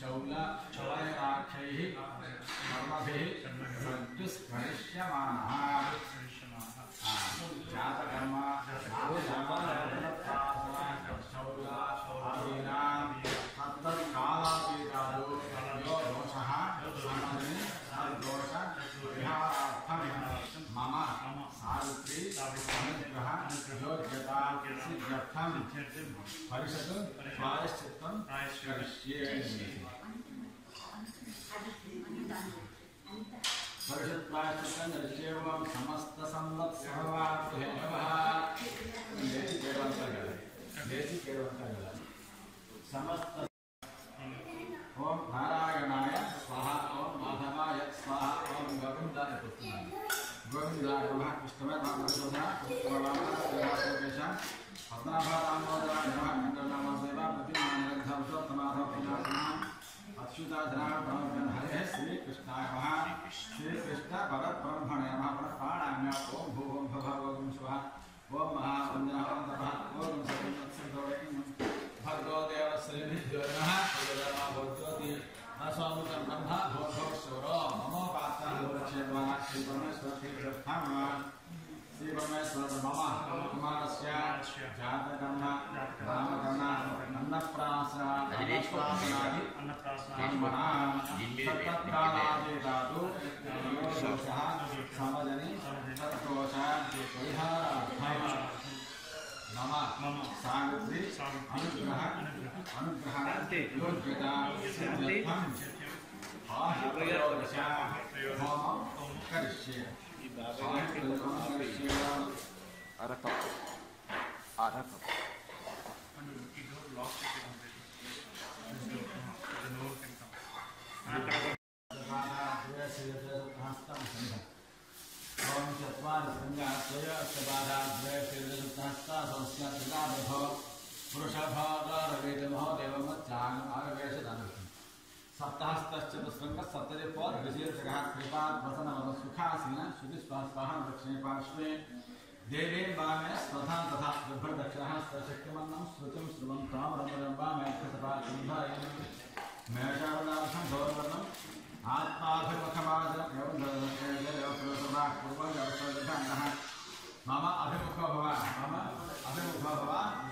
चौल जातकर्मा कर्मभिः सद्युस्करिष्यमाणः जातकर्म सिद्ध्यर्थं परिषत् प्रायश्चित्तं करिष्ये परिषत् प्रायश्चित्तं करिष्येवं समस्त संवत्सरवार्तेभवः देति केवलन्तर्गल देति केवलन्तर्गल समस्त ओम नारायणाय स्वाहा ओम माधवाय स्वाहा ओम गोविंदाय पुत्राय गोविंदाय नमः कृष्णमय देवासोकेशा पद्मनाभरामोदराय नमः पुण्यासनः अच्युताधराय ब्रह्मजन हरे श्री कृष्णाय नमः श्री कृष्ण परब्रह्मणे नमः स्वः ओम महावन्दनः ಲಾಕ್ ओम चत्वारि संज्ञा त्रय अष्टबाधा द्वय शीर्षसुप्तहस्ता संस्या त्रिलाभो पुरुषभागारवेद महोदेवमच्चान आरवेश दानवति सप्तहस्तश्चतुस्रङ्गः सप्तरिपोर् विशीर्षकः कृपात् वसनमन सुखासीन श्रुतिस्वास्वाहं दक्षिणे पार्श्वे। देवे मम अभिमुखो भव मम अभिमुखो भव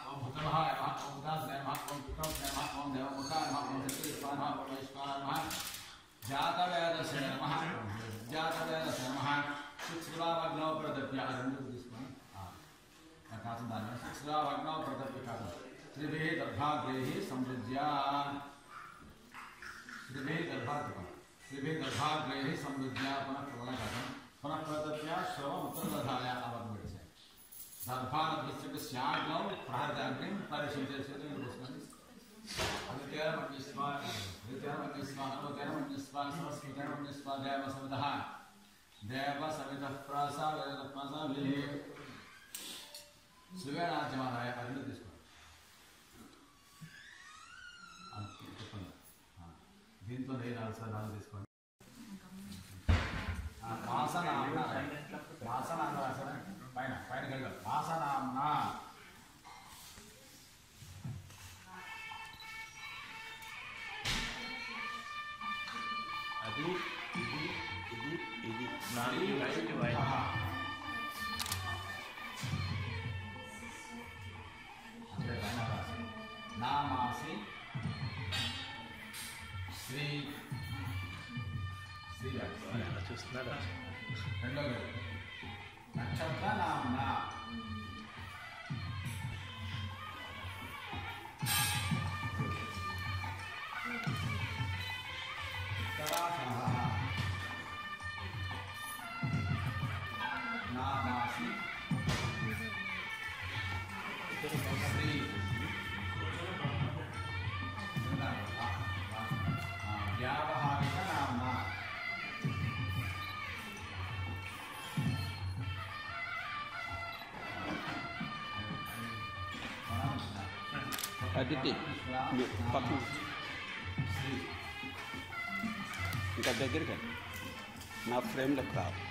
नमः नमः ओम दास नमः ओम विक्रम नमः ओम देवमुखा नमः ओम शक्तिरूपा नमः ओम ऐश्वरा नमः जातवेदस्य नमः जातवेदस्य नमः शुक्लावग्नौ प्रदत्याः रेण्डु दिस्मन् कासं दानं शुक्लावग्नौ प्रदत्याः त्रिभिः दर्भाग्रैः समृद्ध्या त्रिभिः दर्भाग्रः त्रिभिः दर्भाग्रैः समृद्ध्या पुनः प्रलकथं पुनः Sarpana district Shyagam, Prahadakim, Parishadeswari, and Goswami. Adityaram and Nisva, Adityaram and Nisva, Adityaram and Nisva, Sarasvataram and Nisva, Deva Savadaha. Deva Savita Prasa, Vedata Prasa, Lili. Suvera Jamanaya, Arvind Disco. దీంతో నేను answer on తీసుకోండి అలా చూస్తున్నారా Aditi. Paku. Inka dagger kan? Na frame lakao.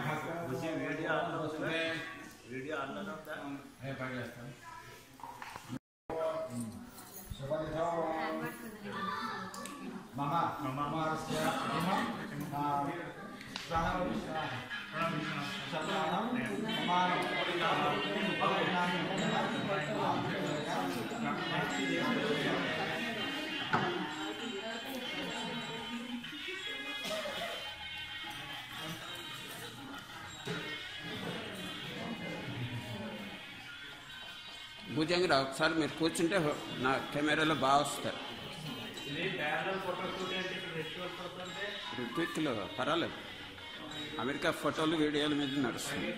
none of that? Hey, by last time. Mama, Mama, Mama, Mama, Mama, Mama, Mama, Mama, Mama, భుజంగిరావు ఒకసారి మీరు కూర్చుంటే నా కెమెరాలో బాగా వస్తారు ఋత్విక్లో పర్వాలేదు. అమెరికా ఫోటోలు వీడియోల మీద నడుస్తుంది.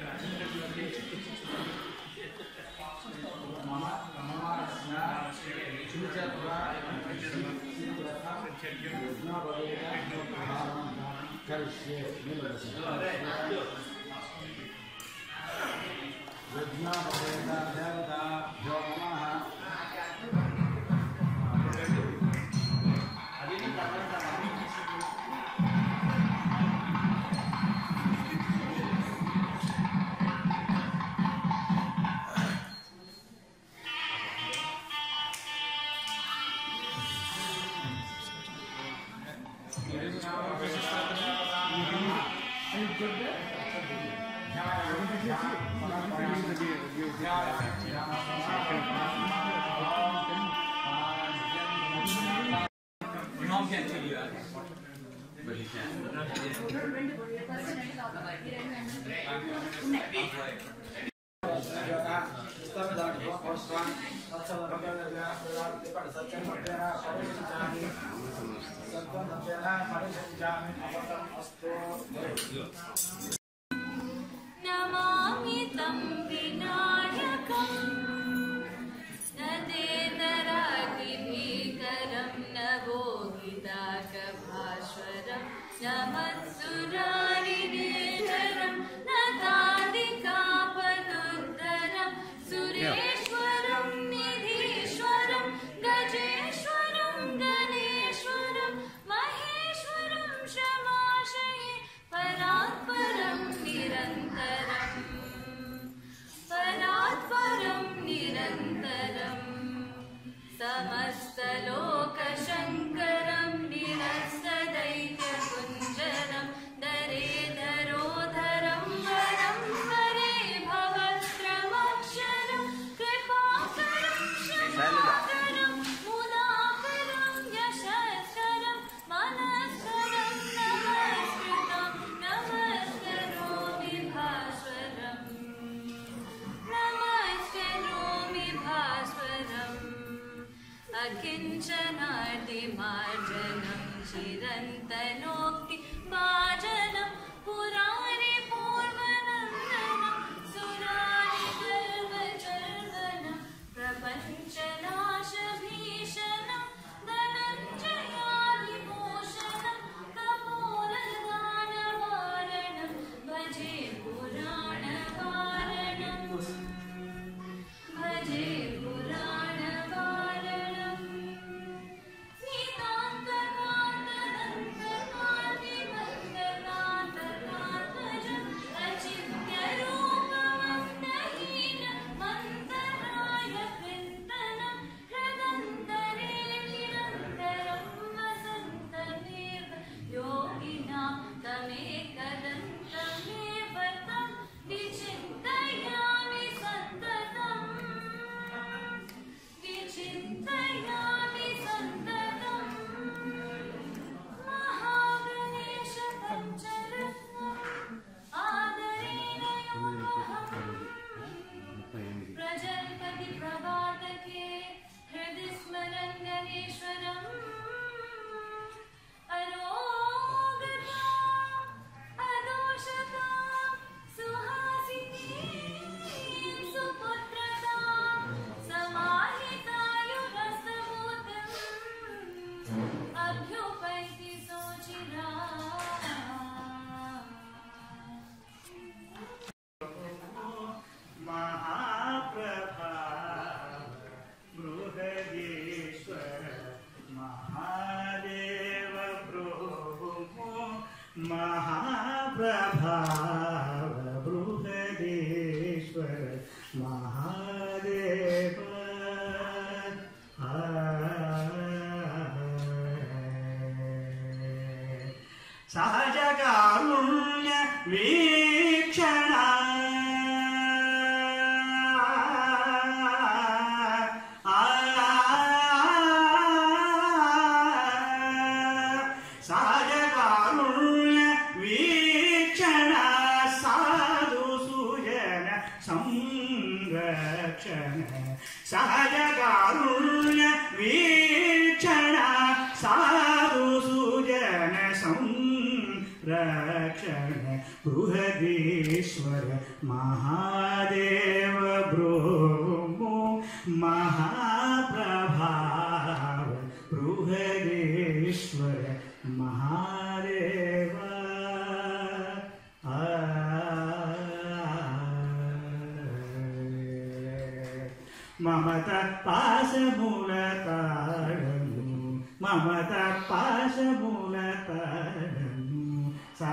Mom Tomorrow Mamta पाशमूलतारणं। ममत पाशमूलतारणं। सा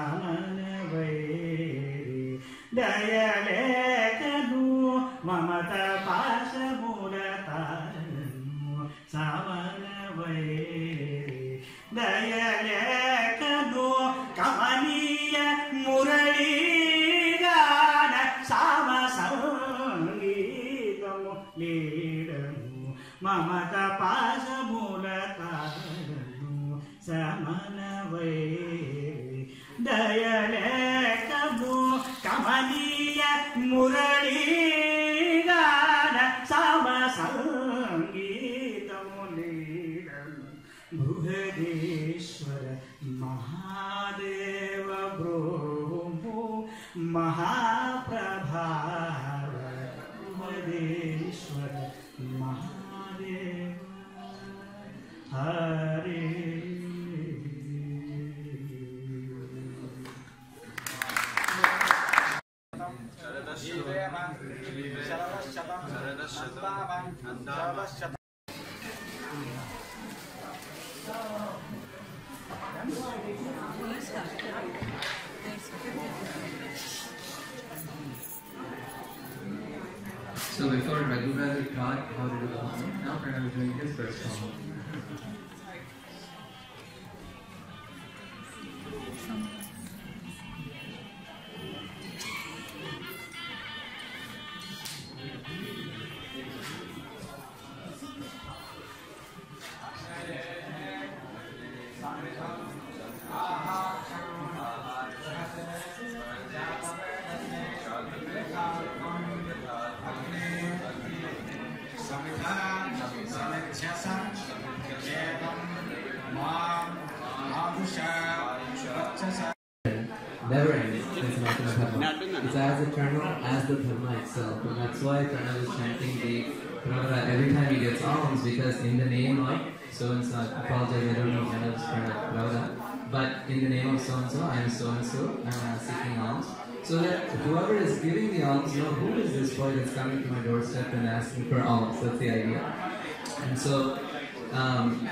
that's why Pranav is chanting the Pranava every time he gets alms because in the name of so and so, I apologize, I don't know Pranav's Pranava, but in the name of so and so, I am so and so, I'm seeking alms. So that whoever is giving the alms know who is this boy that's coming to my doorstep and asking for alms. That's the idea. And so um,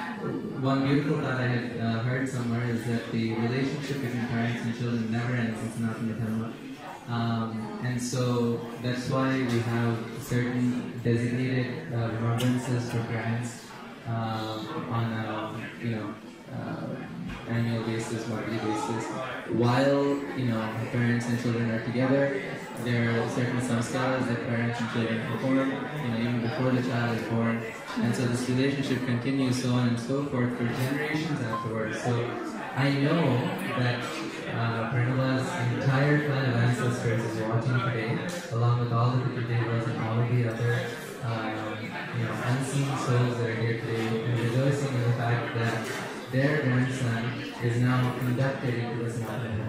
one beautiful thought I had uh, heard somewhere is that the relationship between parents and children never ends It's not in Sanatana Dharma. Um, and so that's why we have certain designated uh, remembrances for parents uh, on a you know uh, annual basis, monthly basis. While you know parents and children are together, there are certain samskaras that parents and children perform, you know, even before the child is born. And so this relationship continues so on and so forth for generations afterwards. So I know that uh, entire clan of ancestors is watching today, along with all the different devas and all of the other um, you know, unseen souls that are here today, and rejoicing in the fact that their grandson is now inducted into the Sanatana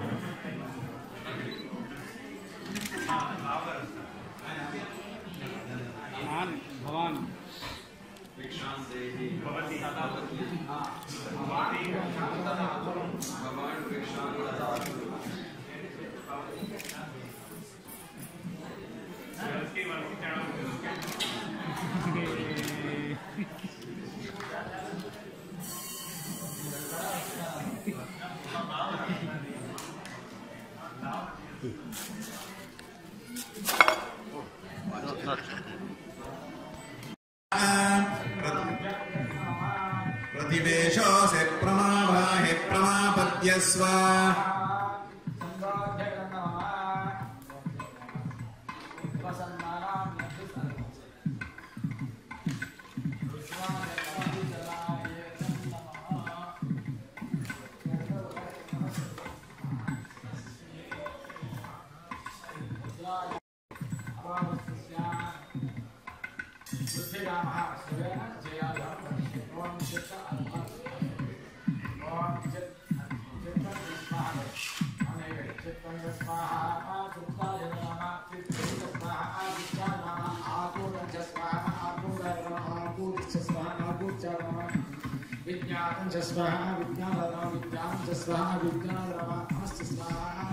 स्वाहा विज्ञानरमा विज्ञानं च स्वाहा विज्ञानरमा नमस्ते स्वाहा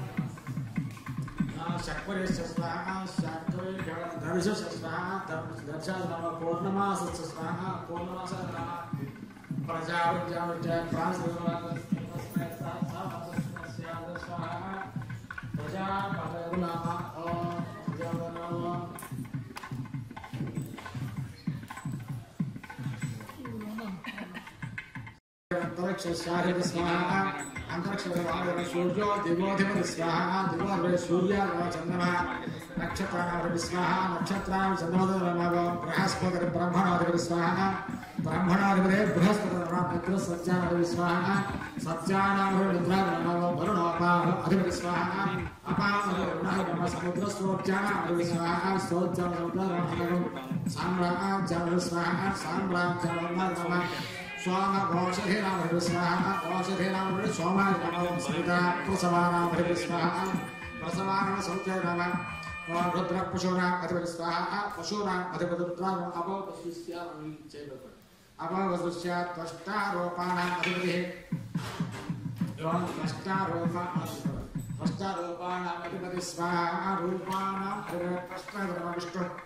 शक्वरेश्च स्वाहा शक्वरे धनुष स्वाहा दर्श नम पौर्णमास स्वाहा पौर्णमास नम प्रजावृत्यावृत्य स्वाहा प्रजापतये अंतरिक्ष स्वाहा। स्वाहा सूर्यो दिवोधिपति स्वाहा दिवोधिपति सूर्य चंद्रमा नक्षत्राणाधिपति स्वाहा नक्षत्राणां चंद्रोदय बृहस्पति ब्रह्मणाधिपति स्वाहा। ब्रह्मणाधिपति बृहस्पति मित्र सज्जानाधिपति स्वाहा। सज्जानाधिपति निद्रा वरुणोपाह अधिपति स्वाहा। अपाम समुद्र स्वोच्चानाधिपति स्वाहा। स्वोच्चान समुद्र साम्राज्य स्वाहा। साम्राज्य स्वाहा घोषधीनामृत स्वाहा घोषधीनामृत सोमाय नमः सविता प्रसवानामृत स्वाहा प्रसवानाम सौजय नमः रुद्र पशूनाम् अधिपति स्वाहा पशूनाम् अधिपति रुद्राम् अभवस्यामि चैव अभवस्या त्वष्टारोपाणाम् अधिपतिः एवं त्वष्टारोपा त्वष्टारोपाणाम् अधिपति स्वाहा रूपाणाम् अधिपति त्वष्टारोपा विष्णुः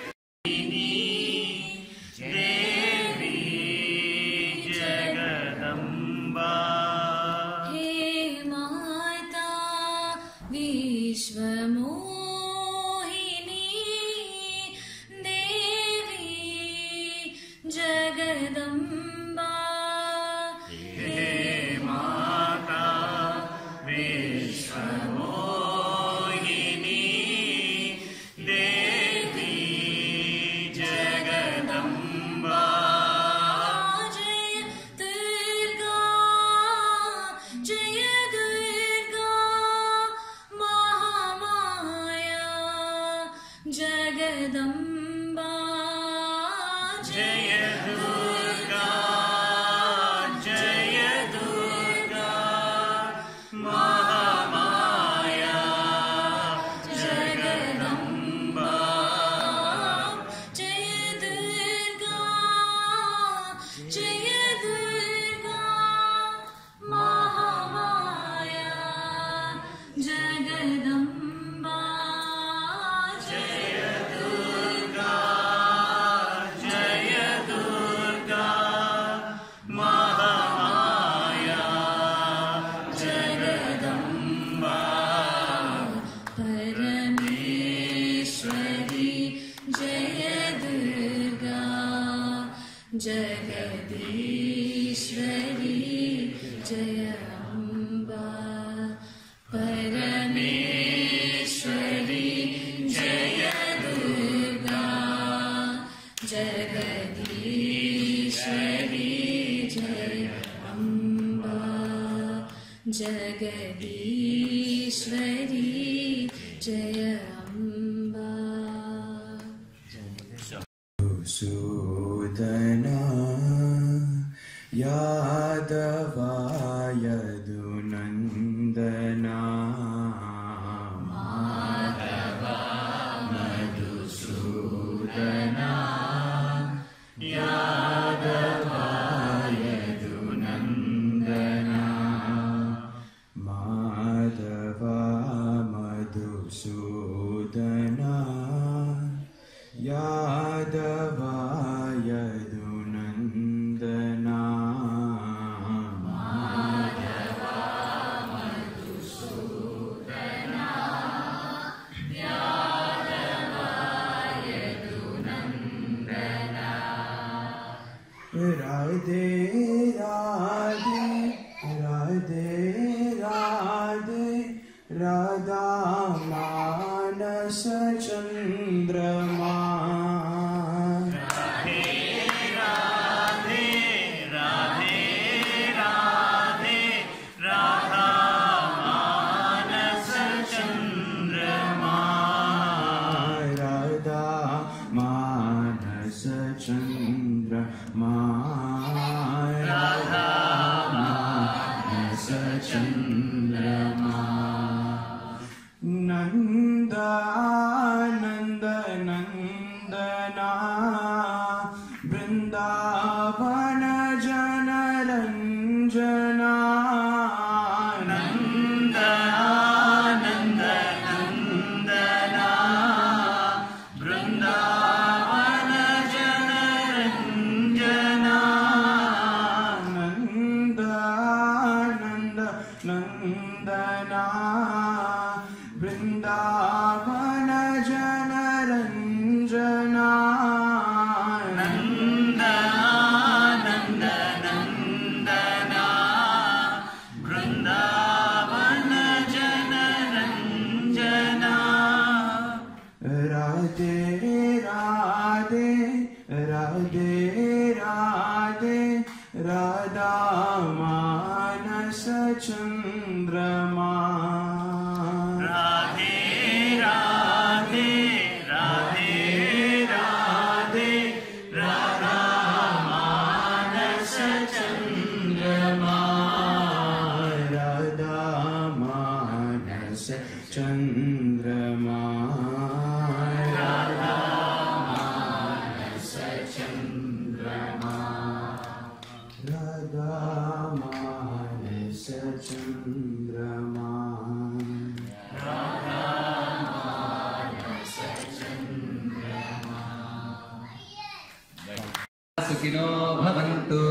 सुखिनो भवन्तु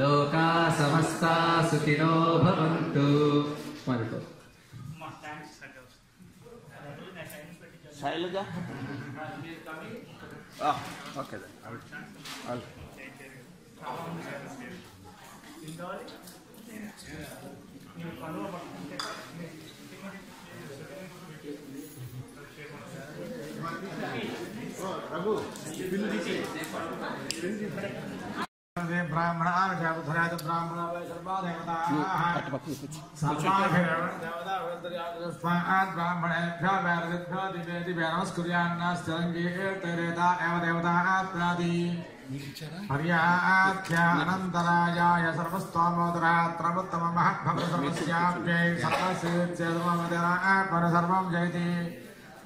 लोका समस्ता सुखिनो भवन्तु Wonderful. Shailaja? Ah, okay then. I'll, I'll. ब्राह्मण आर्घ्यावधराज ब्राह्मण वै सर्वा देवताः ब्राह्मणेभ्यो वैरदिभ्यो दिवे दिवे नमस्कुर्यान्नस्तिरङ्गीर्तिरेता एव देवताः प्रादि हर्याख्यानन्तरायाय सर्वस्तोमोदरात्रमुत्तममहद्भवसर्वस्याप्यै सर्वसिद्ध्येतमोदरात्मन सर्वं जयति।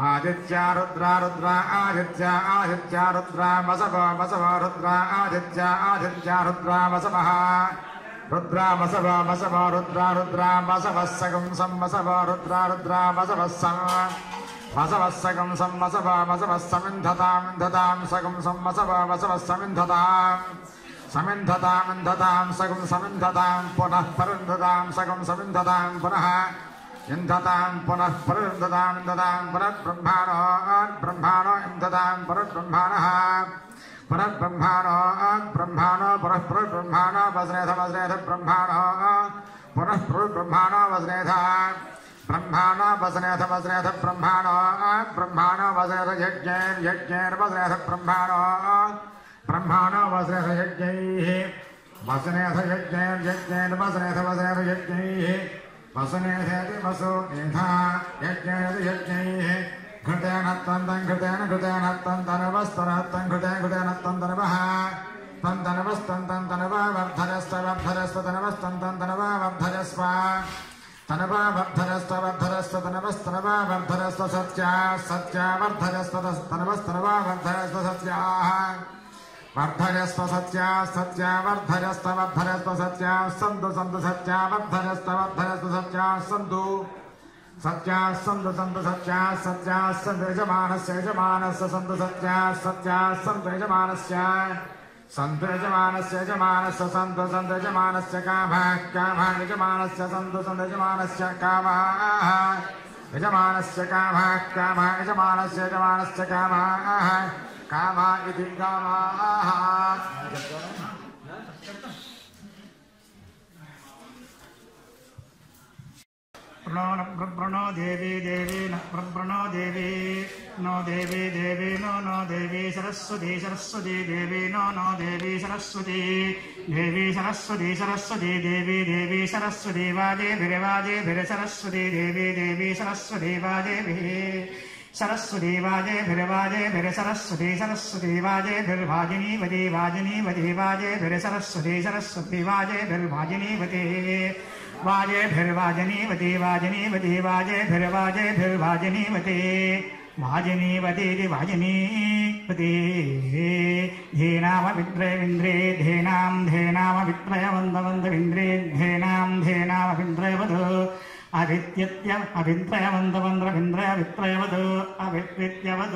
आदित्या रुद्रा रुद्रा आदित्या आदित्या रुद्रा, वसव वसव, रुद्रा आदित्या आदित्या रुद्रा, वसवः। रुद्रामसवमसव रुद्रा रुद्रामसवः सगं संवसव रुद्रा रुद्रामसवः सं। वसवः सगं संवसव वसवः समिन्धतां विन्धतां सगं संवसव वसवः समिन्धतां। समिन्धतां विन्धतां सगं समिन्धतां, पुनः परिन्धतां, सगं समिन्धतां, पुनः इन्धतां पुनः परिन्धतां इन्धतां पुनः ब्रह्माणो ब्रह्माणो इन्धतां पुनर्ब्रह्माणः। पुनर्ब्रह्माणो ब्रह्माणो, पुनः पुनर्ब्रह्माणो, वज्रेध वज्रेध, ब्रह्माणो। पुनः पुनर्ब्रह्माणो, वज्रेध। ब्रह्माणो, वज्रेध वज्रेध, ब्रह्माणो। ब्रह्माणो, वज्रेध यज्ञैर्यज्ञैर्वज्रेध ब्रह्माणो। ब्रह्माणो, वज्रेध, यज्ञैः। वसनेथ यज्ञैर्यज्ञैर्वसनेथ वसनेथ यज्ञैः। वसनेथेति वसो नेथा यज्ञैर् यज्ञैः घृतेन घृतेन घृतेन त्वन्तनवस्तनत्तं घृतेन घृतेन तन्तनव वर्धरस्व वर्धरस्व तनवस्तं तन्तनव वर्धरस्व तनवा वर्धरस्व वर्धरस्व सत्या सत्या वर्धरस्व वर्धरस्व सत्या सन्तु सन्तु सत्या वर्धरस्व वर्धरस्व सत्या सन्तु सत्या सन्तु सन्तु सत्या सत्या सन्तु यजमानस्य यजमानस्य सन्तु सत्या सत्या सन्तु यजमानस्य। सन्तु यजमानस्य यजमानस्य सन्तु सन्तु यजमानस्य, कामः कामः, यजमानस्य सन्तु सन्तु यजमानस्य, कामः। यजमानस्य, कामः कामः, यजमानस्य यजमानस्य, कामः। कामा इति कामाः प्रणो न प्रणो देवी देवी न प्रणो देवी नो देवी देवी नो नो देवी सरस्वती सरस्वती देवी नो नो देवी सरस्वती देवी सरस्वती सरस्वती देवी देवी सरस्वती वाजे भिरवाजे भिर सरस्वती देवी देवी सरस्वती वाजे भिः सरस्वती वाजे भिरवाजे भिर सरस्वती सरस्वती वाजे भिर्वाजिनी वदी वाजिनी वदी वाजे भिर सरस्वती सरस्वती वाजे भिर्वाजिनी वाजे भिर्वाजनीवती वाजनीवती वाजे भिर्वाजे भिर्वाजनीवती वाजनीवतीति वाजनीवती धीनाम विद्रे विन्द्रे धेनां धेनाम वित्रय वन्द वन्द विन्द्रे धेनां धेनाम विन्द्रयवध अभित्यत्य अभिन्द्रय वन्द वन्द्र विन्द्रय वित्रयवध अभित्वित्यवध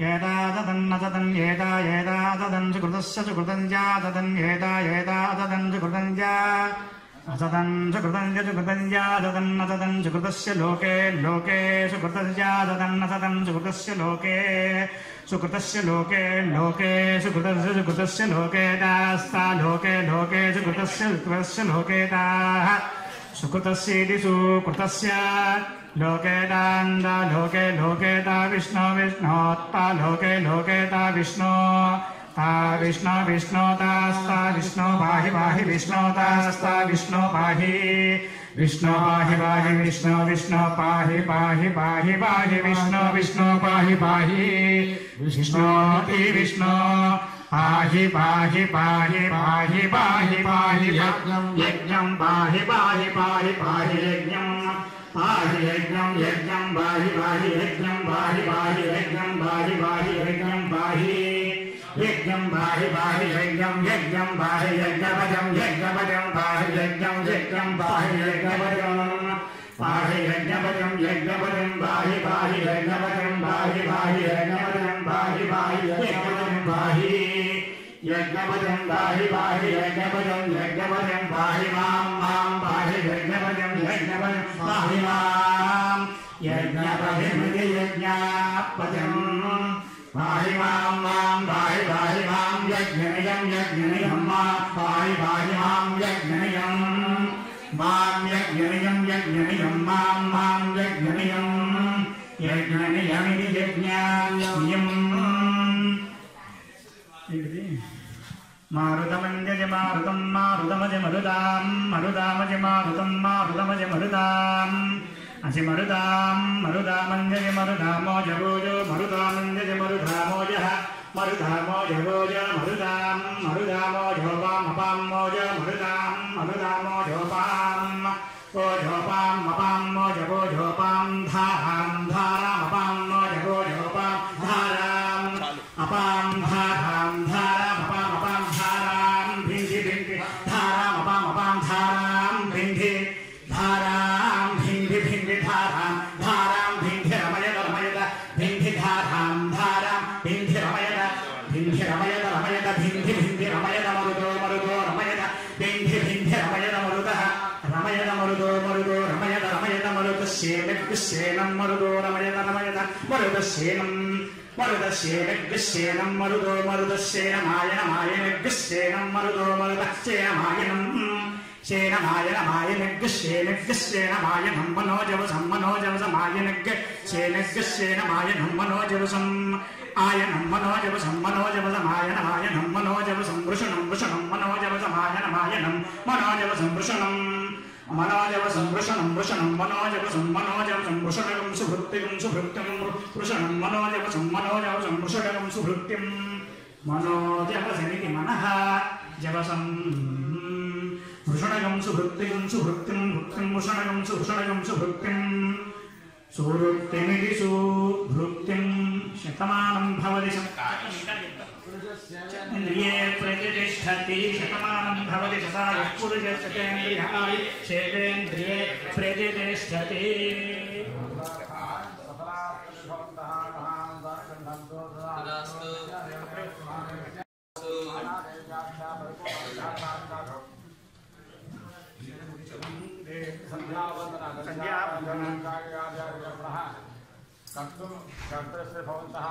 येदा ददन्न ददन् येदा येदा ददन् सुकृतस्य सुकृतं जा। ददन् येदा येदा ददन् सुकृतं असदन् सुकृतं च सुकृतं जाददन् सुकृतस्य लोके लोके सुकृतं जाददन् असदन् सुकृतस्य लोके। सुकृतस्य लोके लोके सुकृतस्य सुकृतस्य लोके दास्ता लोके लोके सुकृतस्य सुकृतस्य लोके ताः सुकृतस्येति सुकृतस्य लोके दान्दा, लोके लोके ता विष्णो, विष्णोत्ता, लोके लोके ता विष्णो, ता विष्णु विष्णु तास्ता विष्णु पाहि विष्णु विष्णु पाहि विष्णु पाहि पाहि, विष्णु विष्णु पाहि पाहि पाहि पाहि, विष्णु विष्णु पाहि पाहि विष्णोति विष्णु पाहि पाहि पाहि पाहि पाहि पाहि यज्ञं यज्ञं पाहि पाहि पाहि पाहि यज्ञं। पाहि यज्ञं यज्ञं पाहि पाहि यज्ञं पाहि पाहि यज्ञं पाहि पाहि यज्ञं पाहि यज्ञं पाहि पाहि यज्ञं यज्ञं पाहि यज्ञपदं यज्ञपदं पाहि यज्ञं यज्ञं पाहि यज्ञपदं। पाहि यज्ञपदं यज्ञपदं पाहि पाहि यज्ञपदं पाहि पाहि यज्ञपदं यज्ञपदं पाहि माँ माँ, पाहि यज्ञपदं यज्ञपदं पाहि माँ। यज्ञपदिमृति यज्ञापदम् पाहि माँ माँ, पाहि पाहि माँ यज्ञनियं यज्ञनियं माँ। पाहि पाहि माँ यज्ञनियं माँ यज्ञनियं यज्ञनियं माँ। माँ यज्ञनियं मारुतमञ्ज मारुतम् मारुमज मरुदां मरुदामज मारुतम् मारुमज मरुदाम् असि मरुदां मरुदा मञ्ज मरुधामो जगोजो मरुदा मञ्ज मरुधामो जः मरुधामो जगोज मरुदां मरुदामो धाराम्। मपां ധാരാം ഭിന്തി ഭിന്തി ധാരാം ധാരാം ഭിന്തി രമയത രമയത ഭിന്തി ധാരാം ധാരാം ഭിന്തി രമയത ഭിന്തി രമയത രമയത ഭിന്തി ഭിന്തി രമയത മരുതോ മരുതോ രമയത ഭിന്തി ഭിന്തി രമയത മരുത രമയത മരുതോ മരുതോ രമയത രമയത മരുത ശേനക്ക് ശേനം മരുതോ രമയത രമയത മരുത ശേനം മരുതശേനഗ്രശ്യേനം മരുതോ മരുതശേനമായണമായനഗ്രശ്യേനം മരുതോ മരുതശേനമായനം शेन मायन मायनग् शेनग् शेन मायन हम्मनो जवस हम्मनो जवस मायनग् शेनग् शेन मायन हम्मनो जवसम् आयन हम्मनो जवस हम्मनो जवस मायन मायन हम्मनो जवसं वृषणं वृषणं मनो जवस मायन मायनं मनो जवसं वृषणम् मनोजवसं वृषणं वृषणं मनोजवसं मनोजवसं भृषणगं सुभृक्तिं सुभृक्तिं भुक्तिं भूषणगं सुभृषणगं सुभृक्तिं सुवृत्तिमिति सुभृक्तिं शतमानं भवति इन्द्रिये प्रतिष्ठति शतमानं भवति सदा यः पुरुषश्चेन्द्रियः चेदेन्द्रिये प्रतिष्ठति तदा कर्तुं कर्तृस्य भवन्तः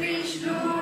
विष्णु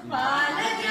Fala,